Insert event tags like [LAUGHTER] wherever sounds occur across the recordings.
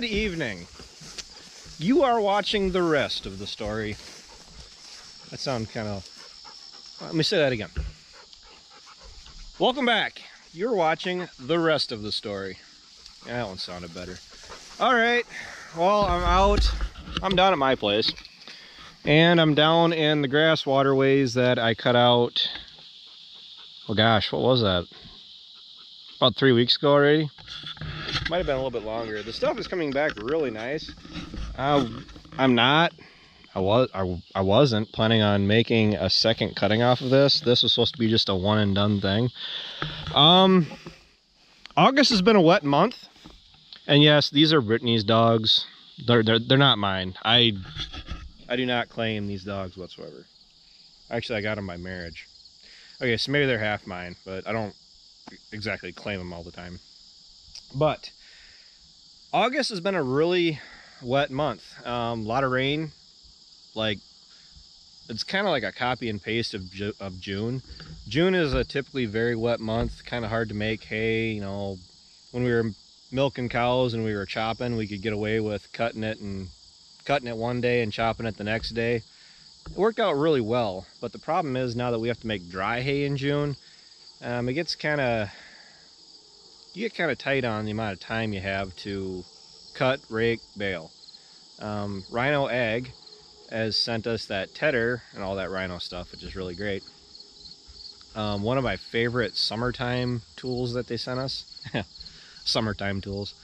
Good evening. You are watching the rest of the story. That sounds kind of. Let me say that again. Welcome back. You're watching the rest of the story. Yeah, that one sounded better. All right. Well, I'm out. I'm down at my place. And I'm down in the grass waterways that I cut out. Oh gosh, what was that? About three weeks ago already. Might have been a little bit longer. The stuff is coming back really nice. Uh, I'm not. I was. I, I wasn't planning on making a second cutting off of this. This was supposed to be just a one and done thing. Um, August has been a wet month, and yes, these are Brittany's dogs. They're they're they're not mine. I I do not claim these dogs whatsoever. Actually, I got them by marriage. Okay, so maybe they're half mine, but I don't exactly claim them all the time. But August has been a really wet month. Um, a lot of rain. Like it's kind of like a copy and paste of Ju of June. June is a typically very wet month. Kind of hard to make hay. You know, when we were milking cows and we were chopping, we could get away with cutting it and cutting it one day and chopping it the next day. It worked out really well. But the problem is now that we have to make dry hay in June, um, it gets kind of you get kind of tight on the amount of time you have to cut, rake, bale. Um, Rhino Ag has sent us that tedder and all that Rhino stuff, which is really great. Um, one of my favorite summertime tools that they sent us. [LAUGHS] summertime tools.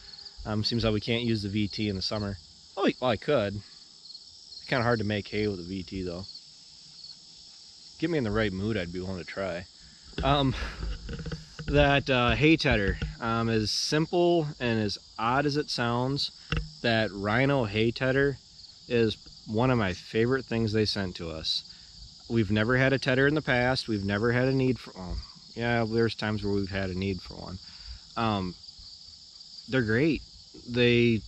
Um, seems like we can't use the VT in the summer. Oh, well, I could. Kind of hard to make hay with a VT though. Get me in the right mood, I'd be willing to try. Um, [LAUGHS] that uh, hay tedder, um, as simple and as odd as it sounds, that Rhino hay tedder is one of my favorite things they sent to us. We've never had a tedder in the past. We've never had a need for. Well, yeah, there's times where we've had a need for one. Um, they're great. They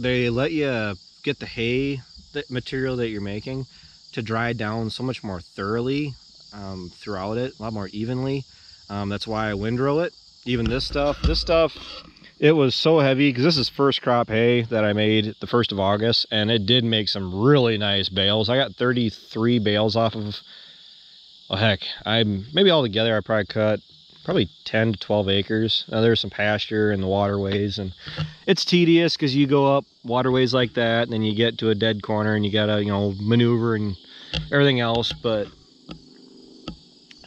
they let you get the hay material that you're making to dry down so much more thoroughly um, throughout it, a lot more evenly. Um, that's why I windrow it. Even this stuff, this stuff, it was so heavy because this is first crop hay that I made the 1st of August and it did make some really nice bales. I got 33 bales off of, oh heck, I'm maybe all together I probably cut probably 10 to 12 acres. Now there's some pasture and the waterways and it's tedious because you go up waterways like that and then you get to a dead corner and you gotta, you know, maneuver and everything else. But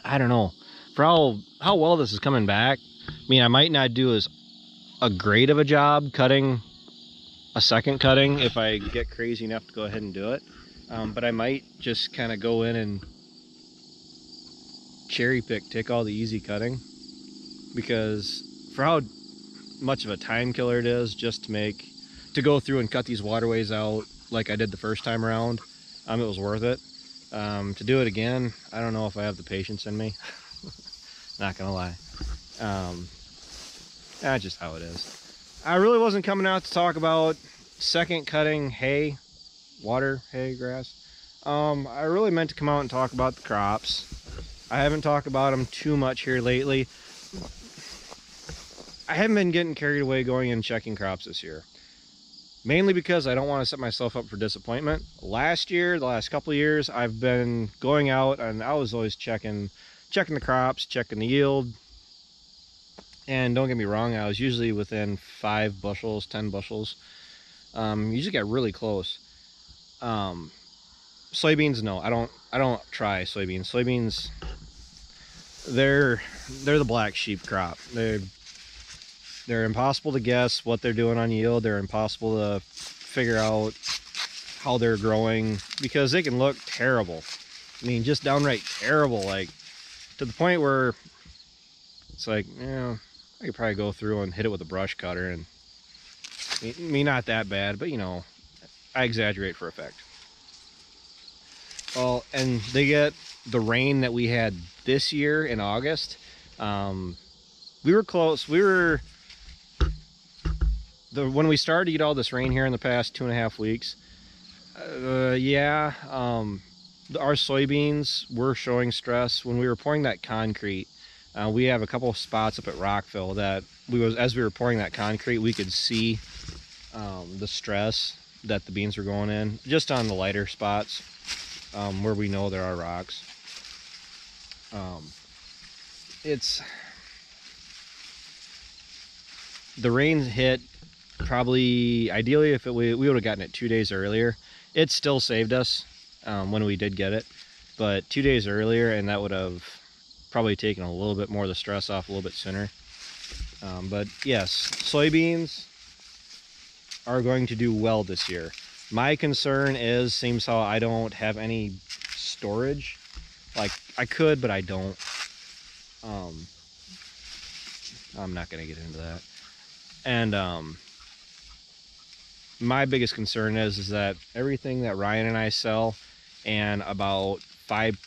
I don't know for how how well this is coming back. I mean, I might not do as a great of a job cutting a second cutting if I get crazy enough to go ahead and do it. Um, but I might just kind of go in and cherry pick, take all the easy cutting because for how much of a time killer it is just to make to go through and cut these waterways out like I did the first time around, um, it was worth it. Um, to do it again, I don't know if I have the patience in me. [LAUGHS] Not gonna lie. Um, that's just how it is. I really wasn't coming out to talk about second cutting hay, water, hay, grass. Um, I really meant to come out and talk about the crops. I haven't talked about them too much here lately. I haven't been getting carried away going and checking crops this year. Mainly because I don't want to set myself up for disappointment. Last year, the last couple years, I've been going out and I was always checking checking the crops, checking the yield. And don't get me wrong, I was usually within five bushels, 10 bushels. Um, usually get really close. Um, soybeans, no, I don't, I don't try soybeans. Soybeans, they're, they're the black sheep crop. They're, they're impossible to guess what they're doing on yield. They're impossible to figure out how they're growing because they can look terrible. I mean, just downright terrible. Like to the point where it's like, yeah, I could probably go through and hit it with a brush cutter and mean, not that bad, but you know, I exaggerate for effect. Well, and they get the rain that we had this year in August. Um, we were close. We were the when we started to get all this rain here in the past two and a half weeks. Uh, yeah, um, our soybeans were showing stress when we were pouring that concrete. Uh, we have a couple of spots up at Rockville that we was as we were pouring that concrete, we could see um, the stress that the beans were going in, just on the lighter spots um, where we know there are rocks. Um, it's the rain hit probably ideally if it, we, we would have gotten it two days earlier it still saved us um, when we did get it. But two days earlier and that would have probably taken a little bit more of the stress off a little bit sooner. Um, but yes soybeans are going to do well this year. My concern is seems how I don't have any storage. Like I could but I don't. Um, I'm not gonna get into that. And um, my biggest concern is is that everything that Ryan and I sell, and about five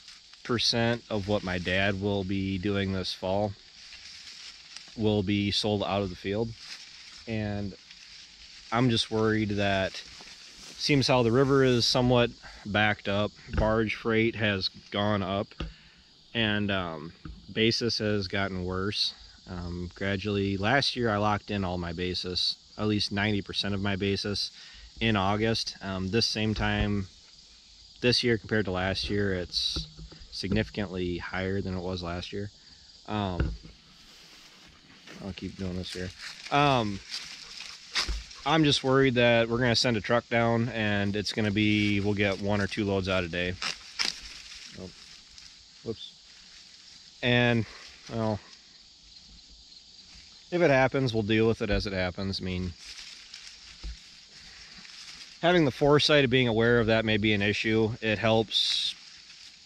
percent of what my dad will be doing this fall, will be sold out of the field, and I'm just worried that seems how the river is somewhat backed up. Barge freight has gone up, and um, basis has gotten worse um, gradually. Last year I locked in all my basis, at least 90% of my basis in August. Um, this same time this year compared to last year, it's significantly higher than it was last year. Um, I'll keep doing this here. Um, I'm just worried that we're going to send a truck down and it's going to be, we'll get one or two loads out a day. Oh, whoops. And, well, if it happens, we'll deal with it as it happens. I mean, having the foresight of being aware of that may be an issue. It helps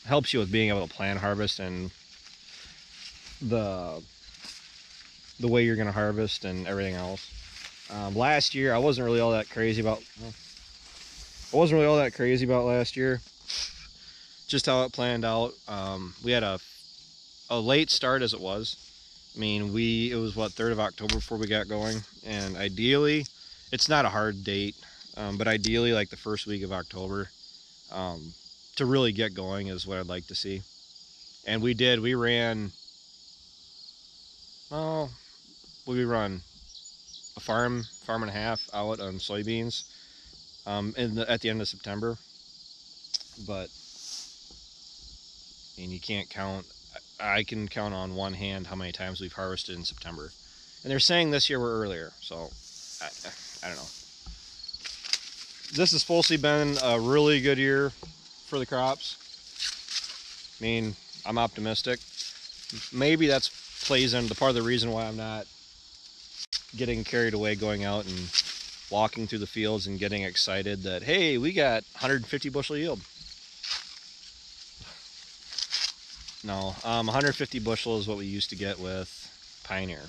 helps you with being able to plan harvest and the the way you're going to harvest and everything else. Um, last year, I wasn't really all that crazy about. I wasn't really all that crazy about last year. Just how it planned out. Um, we had a a late start as it was. I mean, we, it was what, 3rd of October before we got going. And ideally, it's not a hard date, um, but ideally like the first week of October um, to really get going is what I'd like to see. And we did, we ran, well, we run a farm, farm and a half out on soybeans um, in the, at the end of September. But, I mean, you can't count I can count on one hand how many times we've harvested in September. And they're saying this year we're earlier, so I, I don't know. This has supposedly been a really good year for the crops. I mean, I'm optimistic. Maybe that's plays into part of the reason why I'm not getting carried away going out and walking through the fields and getting excited that, hey, we got 150 bushel yield. No, um, 150 bushel is what we used to get with Pioneer.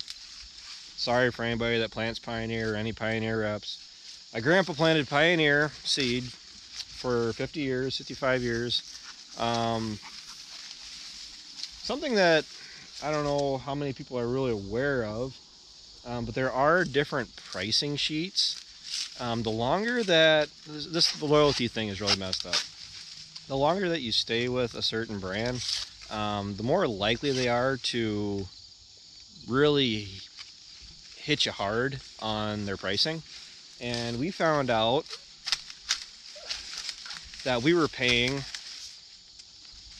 Sorry for anybody that plants Pioneer or any Pioneer reps. My grandpa planted Pioneer seed for 50 years, 55 years. Um, something that I don't know how many people are really aware of, um, but there are different pricing sheets. Um, the longer that this, loyalty thing is really messed up. The longer that you stay with a certain brand, um, the more likely they are to really hit you hard on their pricing. And we found out that we were paying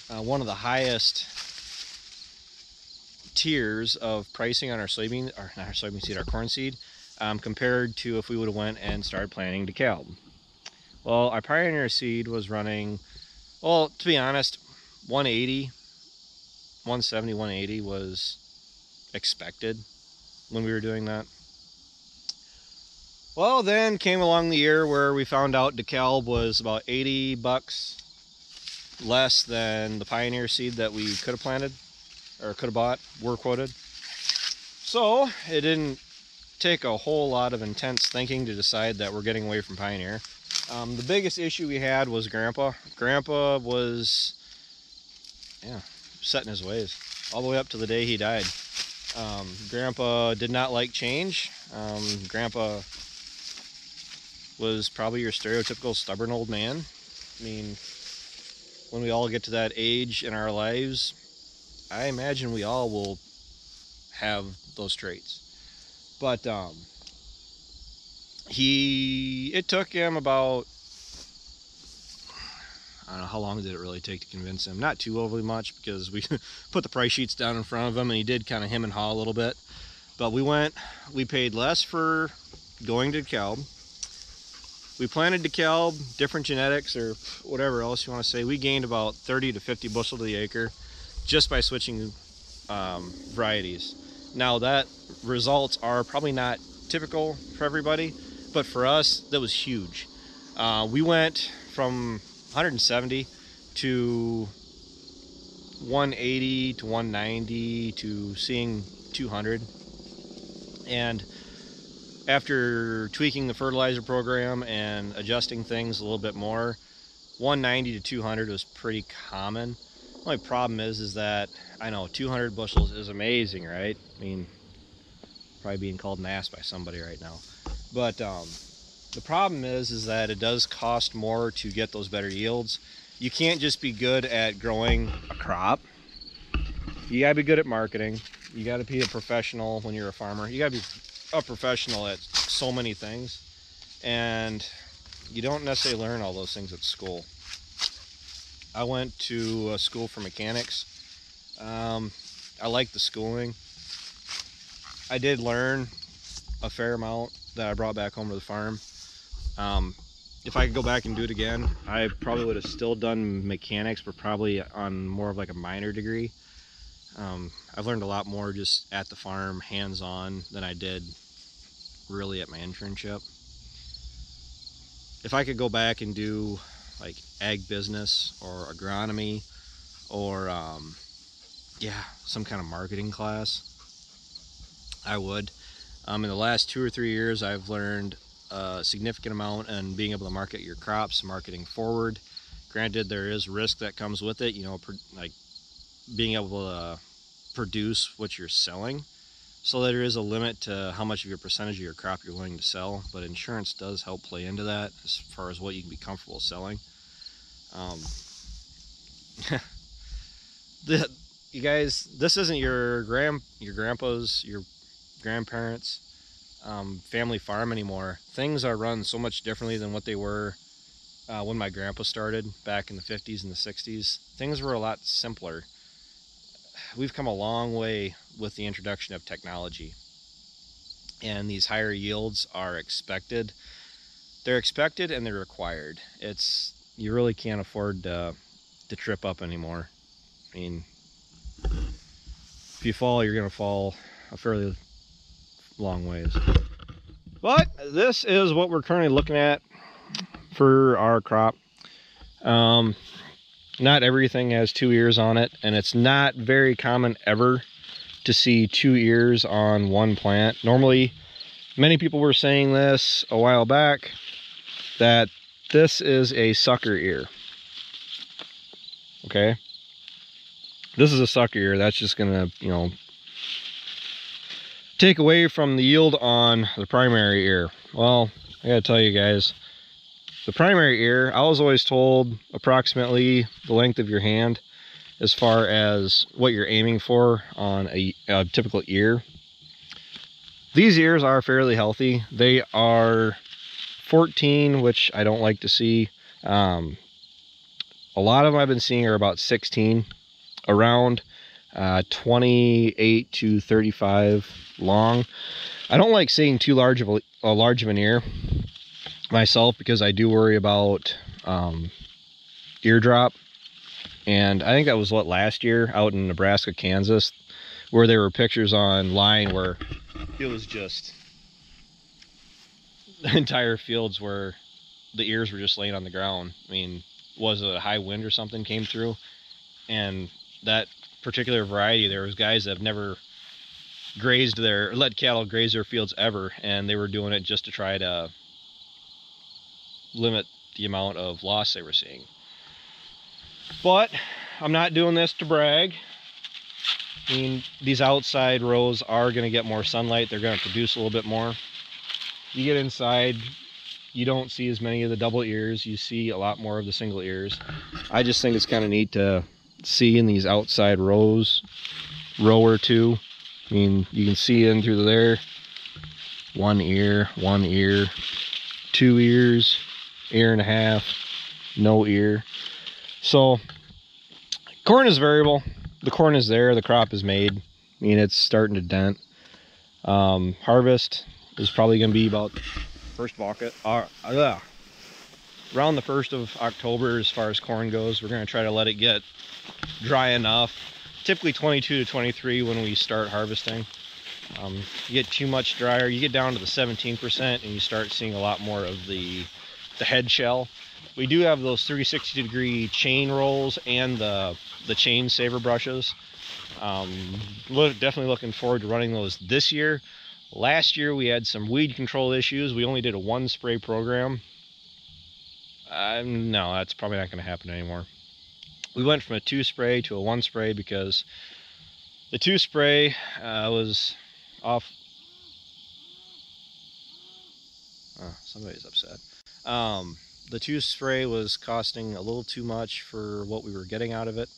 uh, one of the highest tiers of pricing on our soybean, or not our soybean seed, our corn seed, um, compared to if we would have went and started planting DeKalb. Well, our Pioneer seed was running, well, to be honest, 180 170, 180 was expected when we were doing that. Well, then came along the year where we found out DeKalb was about 80 bucks less than the Pioneer seed that we could have planted or could have bought, were quoted. So it didn't take a whole lot of intense thinking to decide that we're getting away from Pioneer. Um, the biggest issue we had was Grandpa. Grandpa was, yeah, set in his ways all the way up to the day he died. Um, Grandpa did not like change. Um, Grandpa was probably your stereotypical stubborn old man. I mean, when we all get to that age in our lives, I imagine we all will have those traits. But um, he, it took him about, I don't know, how long did it really take to convince him? Not too overly much because we [LAUGHS] put the price sheets down in front of him and he did kind of him and haw a little bit. But we went, we paid less for going to DeKalb. We planted DeKalb, different genetics or whatever else you want to say. We gained about 30 to 50 bushel to the acre just by switching um, varieties. Now that results are probably not typical for everybody, but for us, that was huge. Uh, we went from 170 to 180 to 190 to seeing 200. And after tweaking the fertilizer program and adjusting things a little bit more, 190 to 200 was pretty common. Only problem is, is that I know 200 bushels is amazing, right? I mean, probably being called an ass by somebody right now. But um, the problem is, is that it does cost more to get those better yields. You can't just be good at growing a crop. You gotta be good at marketing. You gotta be a professional when you're a farmer. You gotta be a professional at so many things. And you don't necessarily learn all those things at school. I went to a school for mechanics. Um, I liked the schooling. I did learn a fair amount that I brought back home to the farm. Um, if I could go back and do it again, I probably would have still done mechanics, but probably on more of like a minor degree. Um, I've learned a lot more just at the farm, hands-on, than I did really at my internship. If I could go back and do like ag business or agronomy or um, yeah, some kind of marketing class, I would. Um, in the last two or three years, I've learned a significant amount in being able to market your crops, marketing forward. Granted, there is risk that comes with it, you know, like being able to produce what you're selling. So there is a limit to how much of your percentage of your crop you're willing to sell, but insurance does help play into that as far as what you can be comfortable selling. Um, [LAUGHS] the, you guys, this isn't your grand, your grandpa's, your grandparents, um, family farm anymore. Things are run so much differently than what they were uh, when my grandpa started back in the 50s and the 60s. Things were a lot simpler. We've come a long way with the introduction of technology. And these higher yields are expected. They're expected and they're required. It's you really can't afford to, to trip up anymore. I mean, if you fall, you're going to fall a fairly long ways. But this is what we're currently looking at for our crop. Um, not everything has two ears on it, and it's not very common ever to see two ears on one plant. Normally, many people were saying this a while back, that this is a sucker ear. Okay? This is a sucker ear. That's just going to, you know, take away from the yield on the primary ear. Well, I gotta tell you guys, the primary ear, I was always told approximately the length of your hand as far as what you're aiming for on a, a typical ear. These ears are fairly healthy. They are 14, which I don't like to see. Um, a lot of them I've been seeing are about 16 around uh, 28 to 35 long. I don't like seeing too large of a, a large of an ear myself because I do worry about um, eardrop. And I think that was what last year out in Nebraska, Kansas, where there were pictures online where it was just [LAUGHS] the entire fields where the ears were just laying on the ground. I mean, was it a high wind or something came through? And that particular variety, there was guys that have never grazed their, let cattle graze their fields ever, and they were doing it just to try to limit the amount of loss they were seeing. But I'm not doing this to brag. I mean, these outside rows are going to get more sunlight. They're going to produce a little bit more. You get inside, you don't see as many of the double ears. You see a lot more of the single ears. I just think it's kind of neat to see in these outside rows, row or two. I mean, you can see in through there. one ear, one ear, two ears, ear and a half, no ear. So corn is variable. The corn is there, the crop is made. I mean, it's starting to dent. Um, harvest is probably going to be about first bucket. Uh, uh, around the first of October as far as corn goes. We're going to try to let it get dry enough. Typically 22 to 23 when we start harvesting. Um, you get too much drier, you get down to the 17% and you start seeing a lot more of the, the head shell. We do have those 360 degree chain rolls and the, the chain saver brushes. Um, definitely looking forward to running those this year. Last year we had some weed control issues. We only did a one spray program. Uh, no, that's probably not going to happen anymore. We went from a two spray to a one spray because the two spray uh, was off. Oh, somebody's upset. Um, the two spray was costing a little too much for what we were getting out of it.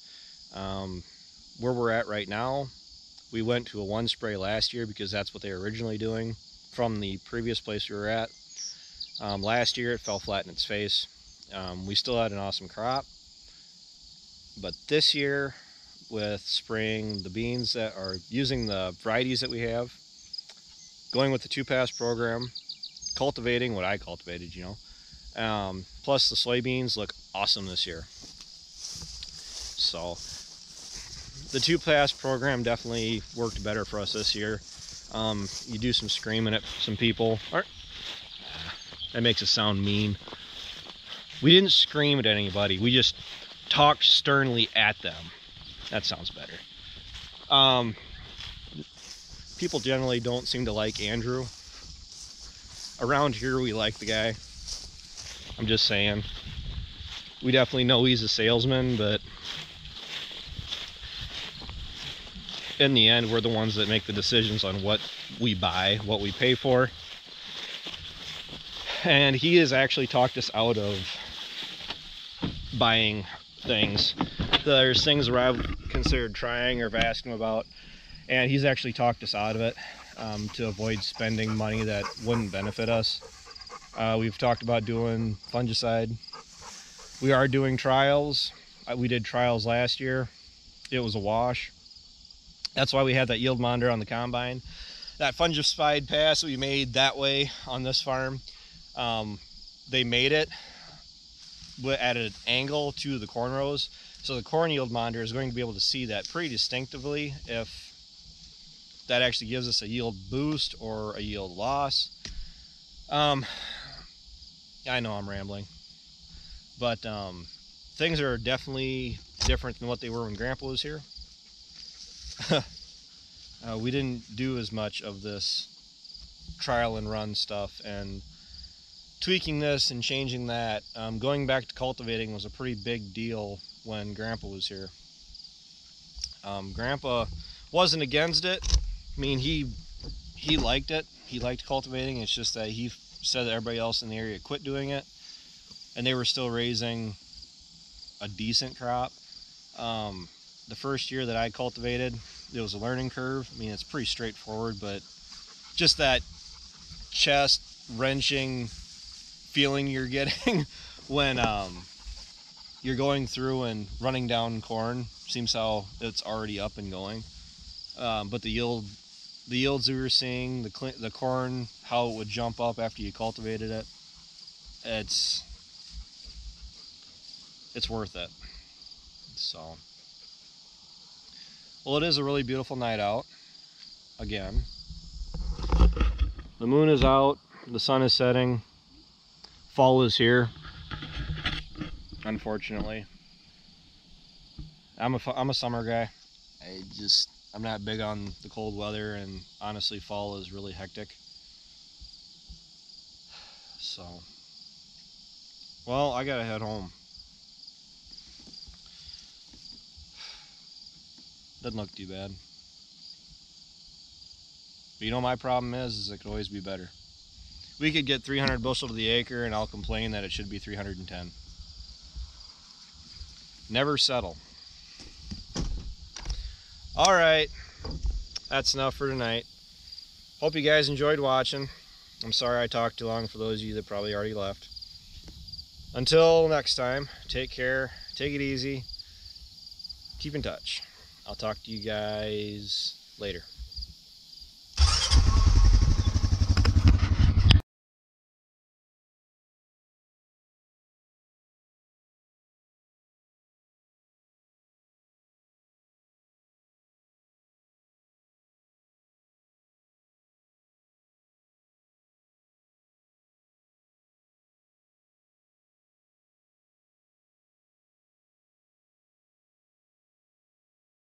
Um, where we're at right now, we went to a one spray last year because that's what they were originally doing from the previous place we were at. Um, last year it fell flat in its face. Um, we still had an awesome crop. But this year, with spring, the beans that are using the varieties that we have, going with the two-pass program, cultivating what I cultivated, you know, um, plus the soybeans look awesome this year. So the two-pass program definitely worked better for us this year. Um, you do some screaming at some people. That makes it sound mean. We didn't scream at anybody. We just talked sternly at them. That sounds better. Um, people generally don't seem to like Andrew. Around here, we like the guy. I'm just saying. We definitely know he's a salesman, but in the end, we're the ones that make the decisions on what we buy, what we pay for. And he has actually talked us out of buying things. There's things where I've considered trying or have asked him about, and he's actually talked us out of it um, to avoid spending money that wouldn't benefit us. Uh, we've talked about doing fungicide. We are doing trials. Uh, we did trials last year. It was a wash. That's why we had that yield monitor on the combine. That fungicide pass we made that way on this farm, um, they made it at an angle to the corn rows. So the corn yield monitor is going to be able to see that pretty distinctively if that actually gives us a yield boost or a yield loss. Um, I know I'm rambling, but um, things are definitely different than what they were when Grandpa was here. [LAUGHS] uh, we didn't do as much of this trial and run stuff and tweaking this and changing that. Um, going back to cultivating was a pretty big deal when Grandpa was here. Um, Grandpa wasn't against it. I mean, he he liked it. He liked cultivating. It's just that he said that everybody else in the area quit doing it, and they were still raising a decent crop. Um, the first year that I cultivated, it was a learning curve. I mean, it's pretty straightforward, but just that chest wrenching feeling you're getting [LAUGHS] when um, you're going through and running down corn. Seems how it's already up and going. Um, but the yield, the yields we were seeing, the the corn, how it would jump up after you cultivated it, it's it's worth it. So, well, it is a really beautiful night out. Again, the moon is out, the sun is setting fall is here. Unfortunately. I'm a, I'm a summer guy. I just I'm not big on the cold weather and honestly fall is really hectic. So well I gotta head home. Doesn't look too bad. But you know my problem is is it could always be better we could get 300 bushel to the acre and I'll complain that it should be 310. Never settle. All right, that's enough for tonight. Hope you guys enjoyed watching. I'm sorry I talked too long for those of you that probably already left. Until next time, take care, take it easy, keep in touch. I'll talk to you guys later.